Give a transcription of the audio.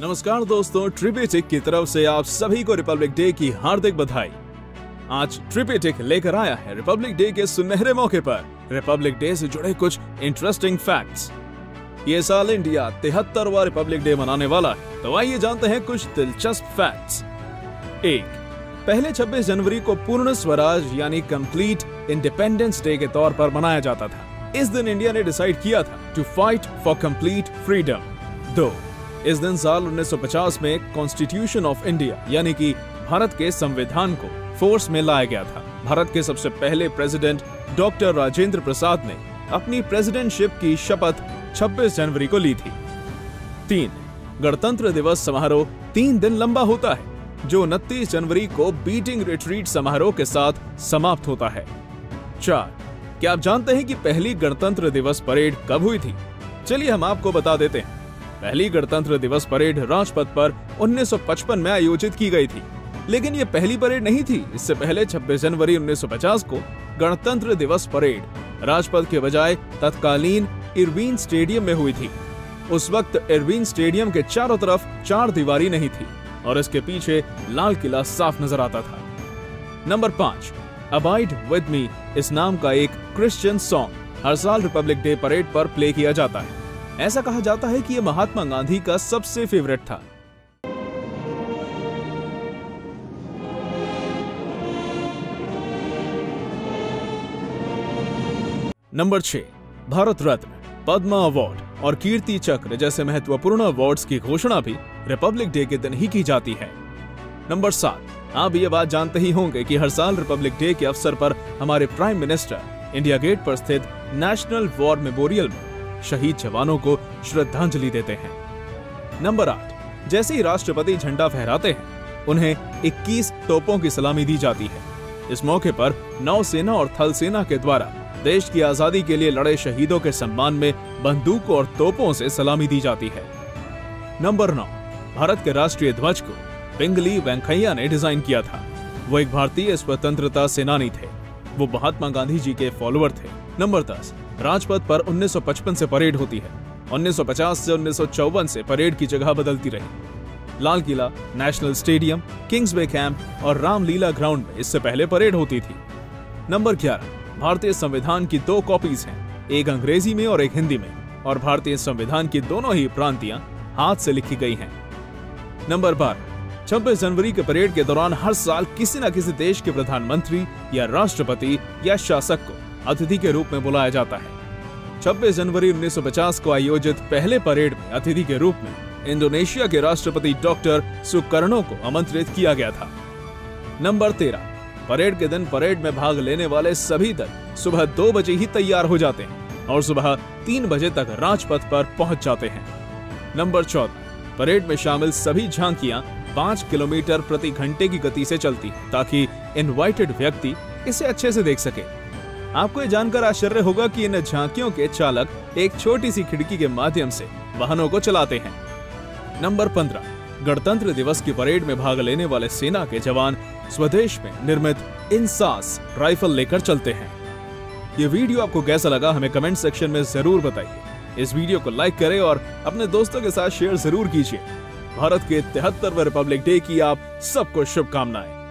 नमस्कार दोस्तों ट्रिपेटिक की तरफ़ से आप सभी को रिपब्लिक डे की हार्दिक बधाई। आज ट्रिपेटिक लेकर आया है रिपब्लिक डे के सुनहरे मौके पर। रिपब्लिक डे से जुड़े कुछ इंटरेस्टिंग फैक्ट्स ये साल इंडिया तिहत्तरवा रिपब्लिक डे मनाने वाला है। तो आइए जानते हैं कुछ दिलचस्प फैक्ट्स एक, पहले 26 जनवरी को पूर्ण स्वराज यानी कंप्लीट इंडिपेंडेंस डे के तौर पर मनाया जाता था। इस दिन इंडिया ने डिसाइड किया था to fight for complete freedom दो इस दिन साल 1950 में कॉन्स्टिट्यूशन ऑफ़ इंडिया यानी कि भारत के संविधान को फोर्स में लाया गया था। भारत के सबसे पहले प्रेसिडेंट डॉक्टर राजेंद्र प्रसाद ने अपनी प्रेसिडेंटशिप की शपथ 26 जनवरी को ली थी। तीन, गणतंत्र दिवस समारोह तीन दिन लंबा होता है, जो उनतीस जनवरी को बीटिंग रिट्रीट समारोह के साथ समाप्त होता है। चार, क्या आप जानते हैं कि पहली गणतंत्र दिवस परेड कब हुई थी? चलिए हम आपको बता देते हैं। पहली गणतंत्र दिवस परेड राजपथ पर 1955 में आयोजित की गई थी। लेकिन ये पहली परेड नहीं थी। इससे पहले 26 जनवरी 1950 को गणतंत्र दिवस परेड राजपथ के बजाय तत्कालीन इरविन स्टेडियम में हुई थी। उस वक्त इरविन स्टेडियम के चारों तरफ़ चार दीवारी नहीं थी और इसके पीछे लाल किला साफ़ नज़र आता था। नंबर पाँच अबाइड विद मी इस नाम का एक क्रिश्चियन सॉन्ग हर साल रिपब्लिक डे परेड पर प्ले किया जाता है। ऐसा कहा जाता है कि यह महात्मा गांधी का सबसे फेवरेट था। नंबर छह, भारत रत्न, पद्मा अवार्ड और कीर्ति चक्र जैसे महत्वपूर्ण अवार्ड्स की घोषणा भी रिपब्लिक डे के दिन ही की जाती है। नंबर सात, आप ये बात जानते ही होंगे कि हर साल रिपब्लिक डे के अवसर पर हमारे प्राइम मिनिस्टर, इंडिया गेट पर स्थित नेशनल वॉर मेमोरियल में शहीद जवानों को श्रद्धांजलि देते हैं। नंबर आठ, जैसे ही राष्ट्रपति झंडा फहराते हैं, उन्हें 21 तोपों की सलामी दी जाती है। इस मौके पर नौसेना और थल सेना के द्वारा देश की आज़ादी के लिए लड़े शहीदों के सम्मान में बंदूक और तोपों से सलामी दी जाती है। नंबर नौ, भारत के राष्ट्रीय ध्वज को पिंगली वेंकैया ने डिज़ाइन किया था। वो एक भारतीय स्वतंत्रता सेनानी थे। वो महात्मा गांधी जी के फॉलोअर थे। नंबर दस राजपथ पर 1955 से परेड होती है। 1950 से उन्नीस सौ चौवन से परेड की जगह बदलती रही। Lal Qila National Stadium Kingsway Camp और रामलीला ग्राउंड में इससे पहले परेड होती थी। नंबर 11 भारतीय संविधान की दो कॉपीज हैं, एक अंग्रेज़ी में और एक हिंदी में, और भारतीय संविधान की दोनों ही प्रांतियाँ हाथ से लिखी गई हैं। नंबर बारह, छब्बीस जनवरी के परेड के दौरान हर साल किसी न किसी देश के प्रधानमंत्री या राष्ट्रपति या शासक को अतिथि के रूप में बुलाया जाता है। 26 जनवरी 1950 को आयोजित पहले परेड में अतिथि के रूप में इंडोनेशिया के राष्ट्रपति डॉक्टर सुकर्णो को आमंत्रित किया गया था। नंबर तेरह, परेड के दिन परेड में भाग लेने वाले सभी दल सुबह दो बजे ही तैयार हो जाते हैं और सुबह तीन बजे तक राजपथ पर पहुँच जाते हैं। नंबर चौदह, परेड में शामिल सभी झांकियाँ पाँच किलोमीटर प्रति घंटे की गति से चलती ताकि इनवाइटेड व्यक्ति इसे अच्छे से देख सके। आपको ये जानकर आश्चर्य होगा कि इन झांकियों के चालक एक छोटी सी खिड़की के माध्यम से वाहनों को चलाते हैं। नंबर पंद्रह। गणतंत्र दिवस की परेड में भाग लेने वाले सेना के जवान स्वदेश में निर्मित इंसास राइफल लेकर चलते हैं। ये वीडियो आपको कैसा लगा हमें कमेंट सेक्शन में ज़रूर बताइए। इस वीडियो को लाइक करें और अपने दोस्तों के साथ शेयर ज़रूर कीजिए। भारत के तिहत्तरवें रिपब्लिक डे की आप सबको शुभकामनाएँ।